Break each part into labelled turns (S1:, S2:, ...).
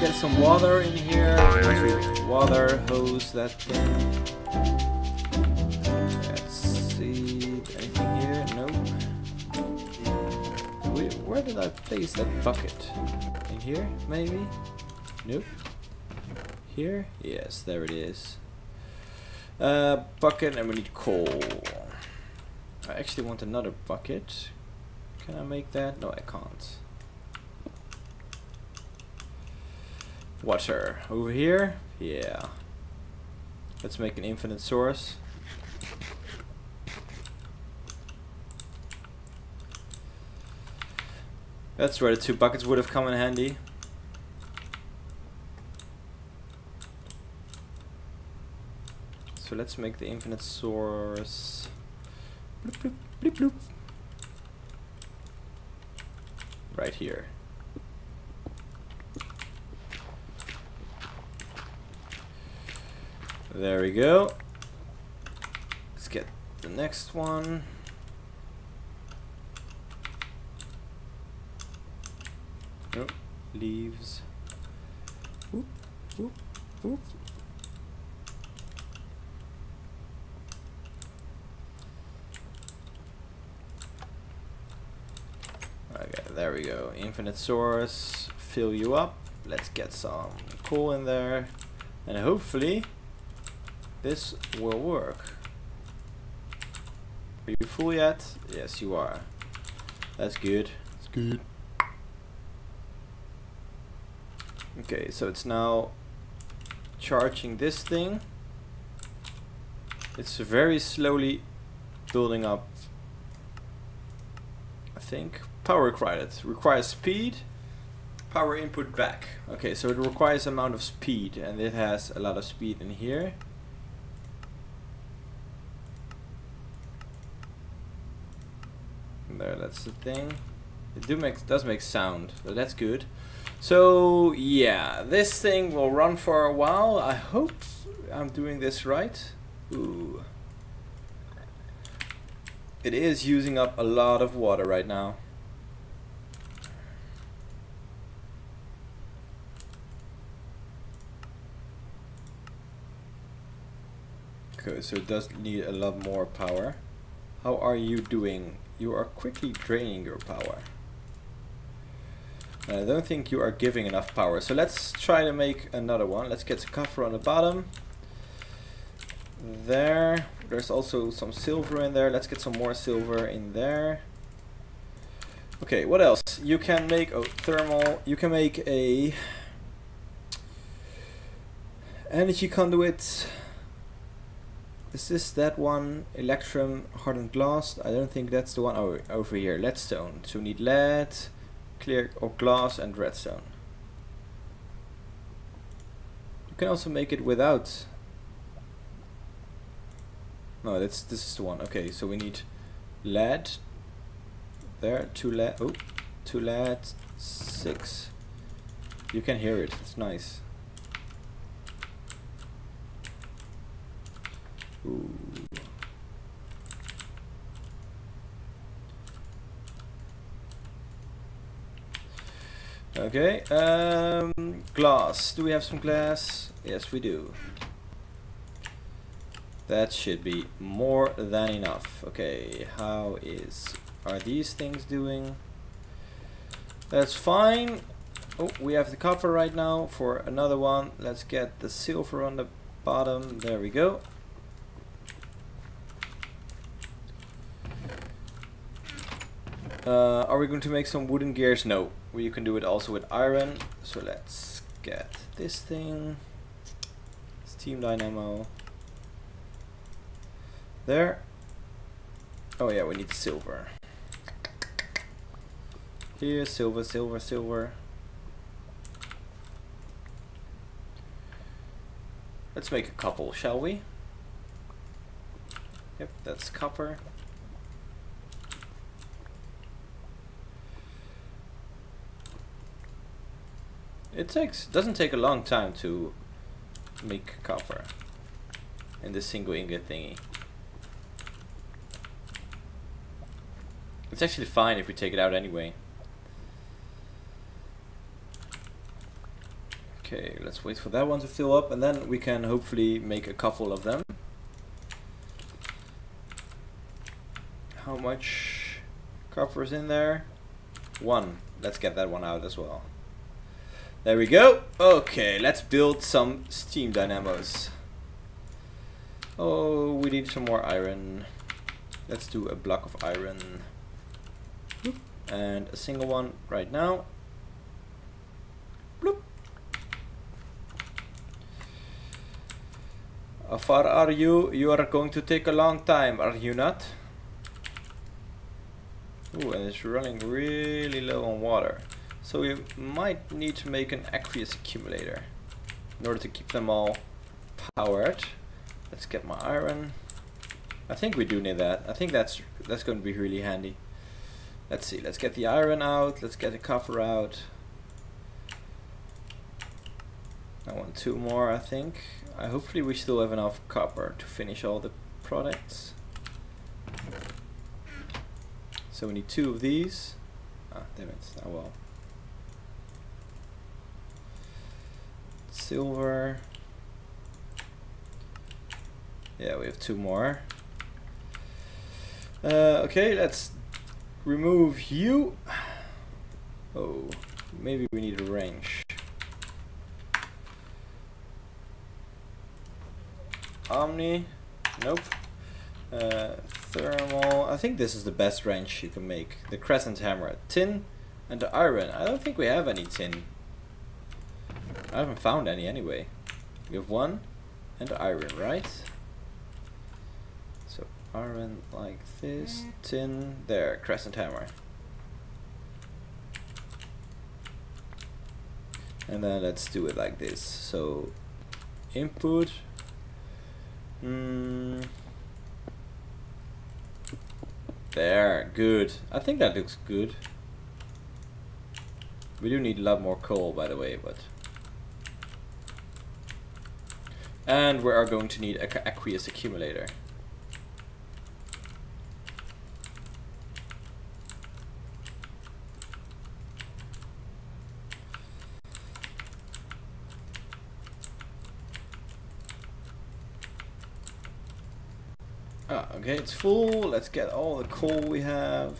S1: get some water in here. Water hose that thing. Let's see. Anything here? No. Where, where did I place that bucket? In here, maybe? Nope. Here? Yes, there it is. Uh, bucket and we need coal. I actually want another bucket. Can I make that? No, I can't. Water. Over here? Yeah. Let's make an infinite source. That's where the two buckets would have come in handy. So let's make the infinite source. Bloop, bloop, bloop, bloop. Right here. There we go. Let's get the next one. Nope. Leaves. Whoop, whoop, whoop. Okay, there we go. Infinite source. Fill you up. Let's get some coal in there. And hopefully this will work. Are you full yet? Yes, you are. That's good. That's good. Okay, so it's now charging this thing. It's very slowly building up, I think. Power required. Requires speed. Power input back. Okay, so it requires amount of speed and it has a lot of speed in here. There, that's the thing. It do make does make sound, but that's good. So yeah, this thing will run for a while. I hope I'm doing this right. Ooh. It is using up a lot of water right now. Okay, so it does need a lot more power. How are you doing? You are quickly draining your power. I don't think you are giving enough power. So let's try to make another one. Let's get the copper on the bottom. There. There's also some silver in there. Let's get some more silver in there. Okay, what else? You can make a thermal. You can make a energy conduit. This is this that one? Electrum hardened glass? I don't think that's the one over, over here. Leadstone. So we need lead, clear or glass and redstone. You can also make it without. No, that's this is the one. Okay, so we need lead. There, two lead. Oh, two lead, six. You can hear it. It's nice. Okay, um, glass. Do we have some glass? Yes, we do. That should be more than enough. Okay, how is are these things doing? That's fine. Oh, we have the copper right now for another one. Let's get the silver on the bottom. There we go. Uh, are we going to make some wooden gears? No. You can do it also with iron. So let's get this thing. Steam dynamo. There. Oh yeah, we need silver. Here, silver, silver, silver. Let's make a couple, shall we? Yep, that's copper. It takes doesn't take a long time to make copper in this single ingot thingy. It's actually fine if we take it out anyway. Okay, let's wait for that one to fill up and then we can hopefully make a couple of them. How much copper is in there? One. Let's get that one out as well. There we go. Okay, let's build some steam dynamos. Oh, we need some more iron. Let's do a block of iron. And a single one right now. Bloop. How far are you? You are going to take a long time, are you not? Ooh, and it's running really low on water. So we might need to make an aqueous accumulator in order to keep them all powered. Let's get my iron. I think we do need that. I think that's that's going to be really handy. Let's see. Let's get the iron out. Let's get the copper out. I want two more, I think. I hopefully we still have enough copper to finish all the products. So we need two of these. Ah, damn it. Oh well. Silver. Yeah, we have two more. Uh, okay, let's remove you. Oh, maybe we need a wrench. Omni. Nope. Uh, thermal. I think this is the best wrench you can make. The crescent hammer. Tin and the iron. I don't think we have any tin. I haven't found any anyway. We have one and iron, right? So iron like this. Tin. There. Crescent hammer. And then let's do it like this. So input. Hmm. There, good. I think that looks good. We do need a lot more coal, by the way, but... And we are going to need an aqueous accumulator. Ah, okay, it's full. Let's get all the coal we have.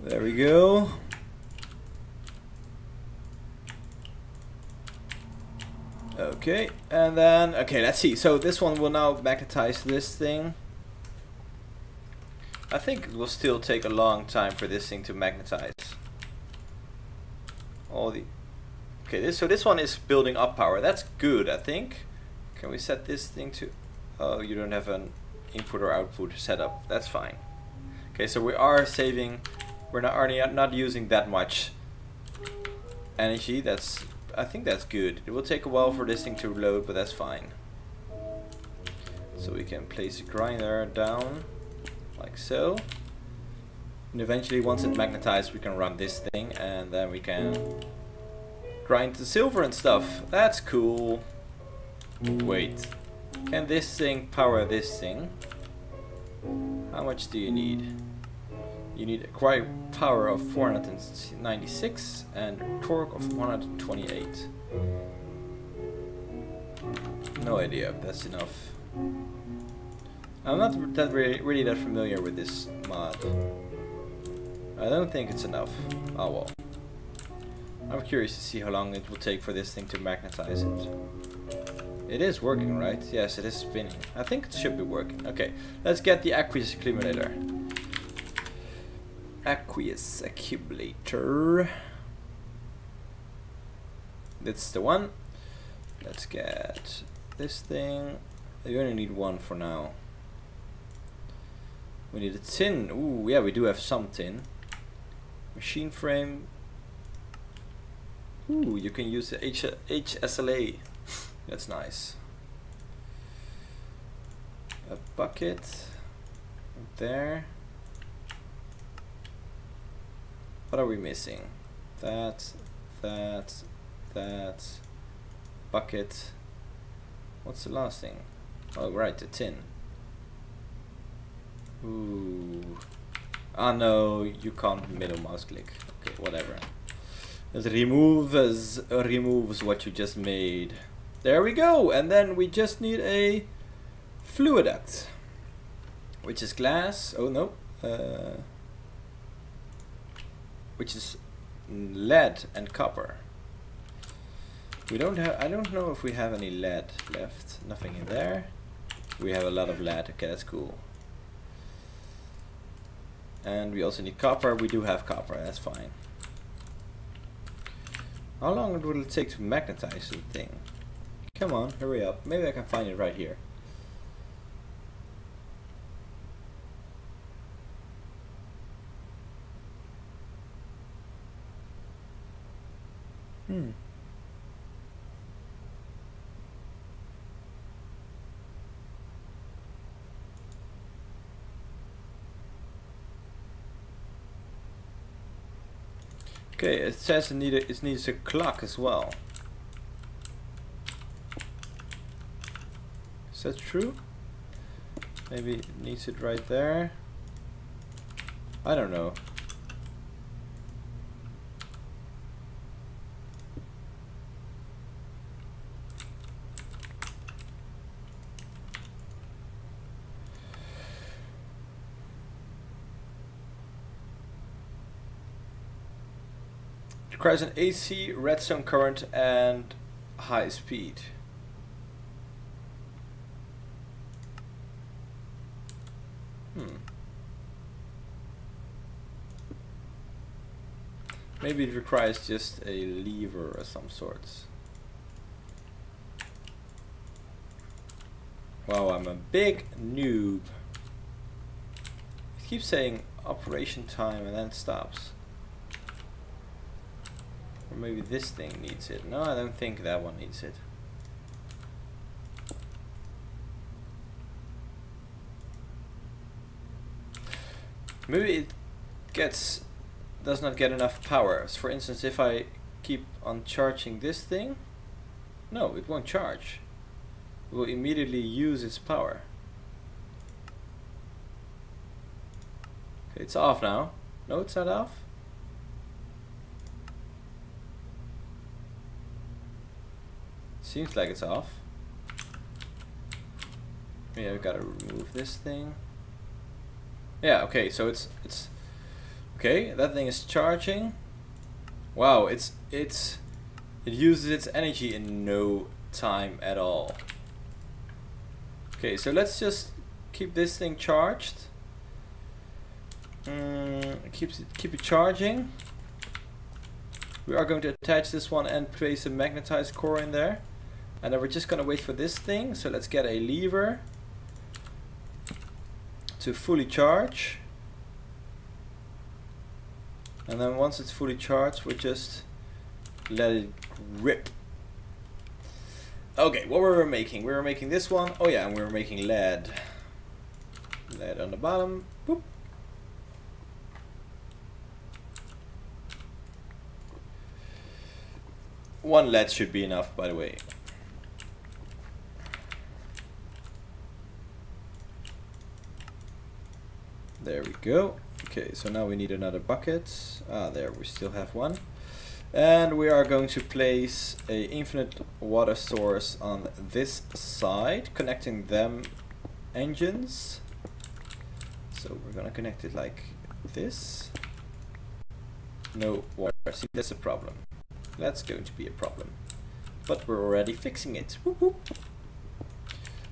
S1: There we go. Okay, and then, okay, let's see. So this one will now magnetize this thing. I think it will still take a long time for this thing to magnetize. All the... Okay, this, so this one is building up power. That's good, I think. Can we set this thing to... Oh, you don't have an input or output setup. That's fine. Okay, so we are saving... We're not already not using that much energy. That's... I think that's good. It will take a while for this thing to load, but that's fine. So we can place a grinder down, like so. And eventually, once it magnetized, we can run this thing, and then we can grind the silver and stuff. That's cool. Wait. Can this thing power this thing? How much do you need? You need a quite power of 496 and torque of 128. No idea if that's enough. I'm not that really, really that familiar with this mod. I don't think it's enough. Oh well. I'm curious to see how long it will take for this thing to magnetize it. It is working, right? Yes, it is spinning. I think it should be working. Okay, let's get the aqueous accumulator. Aqueous accumulator. That's the one. Let's get this thing. You only need one for now. We need a tin. Ooh, yeah, we do have some tin. Machine frame. Ooh, you can use the H HSLA. That's nice. A bucket there. What are we missing? That, that, that, bucket. What's the last thing? Oh, right, the tin. Ooh. Ah, no, you can't middle mouse click. Okay, whatever. It removes removes what you just made. There we go, and then we just need a fluiduct, which is glass. Oh no, uh, which is lead and copper. We don't have. I don't know if we have any lead left. Nothing in there. We have a lot of lead. Okay, that's cool. And we also need copper. We do have copper. That's fine. How long will it take to magnetize the thing? Come on, hurry up. Maybe I can find it right here. Hmm. Okay, it says it, need a, it needs a clock as well. Is that true? Maybe it needs it right there. I don't know. Requires an AC, redstone current, and high speed. Hmm. Maybe it requires just a lever of some sorts. Wow, I'm a big noob. It keeps saying operation time and then stops. Or maybe this thing needs it. No, I don't think that one needs it. Maybe it gets does not get enough power. So for instance, if I keep on charging this thing, no, it won't charge. It will immediately use its power. Okay, it's off now. No, it's not off. Seems like it's off. Yeah, we gotta remove this thing. Yeah, okay, so it's it's okay, that thing is charging. Wow, it's it's it uses its energy in no time at all. Okay, so let's just keep this thing charged. Mm, keeps it, keep it charging. We are going to attach this one and place a magnetized core in there. And then we're just gonna wait for this thing. So let's get a lever to fully charge. And then once it's fully charged, we just let it rip. Okay, what were we making? We were making this one. Oh yeah, and we were making lead. Lead on the bottom. Boop. One lead should be enough, by the way. There we go. Okay, so now we need another bucket. Ah, there, we still have one. And we are going to place a infinite water source on this side, connecting them engines. So we're gonna connect it like this. No water. See, that's a problem. That's going to be a problem. But we're already fixing it.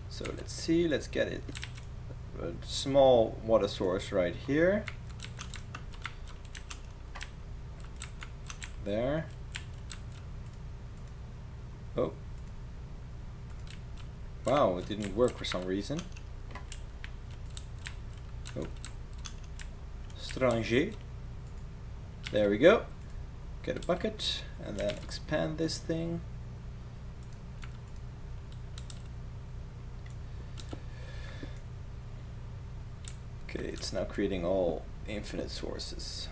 S1: So let's see, let's get it a small water source right here. There. Oh. Wow, it didn't work for some reason. Oh. Stranger. There we go. Get a bucket and then expand this thing. Okay, it's now creating all infinite sources.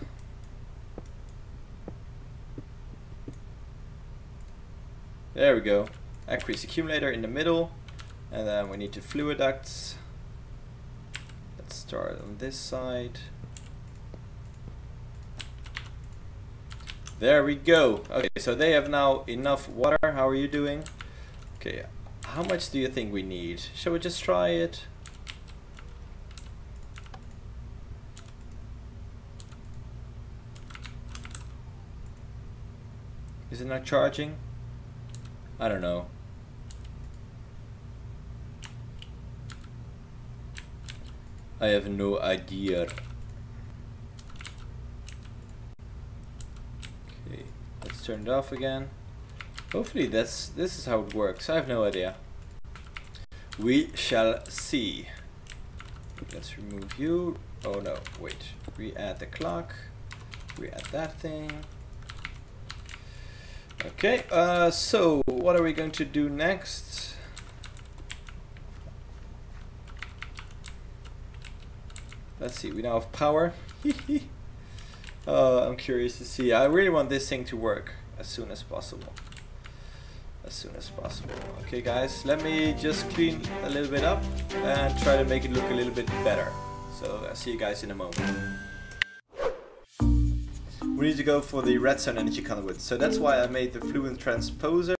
S1: There we go. Aqueous accumulator in the middle. And then we need to fluid ducts. Let's start on this side. There we go. Okay, so they have now enough water. How are you doing? Okay, how much do you think we need? Shall we just try it? It not charging? I don't know. I have no idea. Okay, let's turn it off again. Hopefully that's this is how it works. I have no idea. We shall see. Let's remove you. Oh no, wait. We add the clock. We add that thing. Okay, uh, so what are we going to do next? Let's see, we now have power. uh, I'm curious to see. I really want this thing to work as soon as possible. As soon as possible. Okay guys, let me just clean a little bit up and try to make it look a little bit better. So I'll see you guys in a moment. Need to go for the redstone energy conduit. So that's why I made the fluid transposer.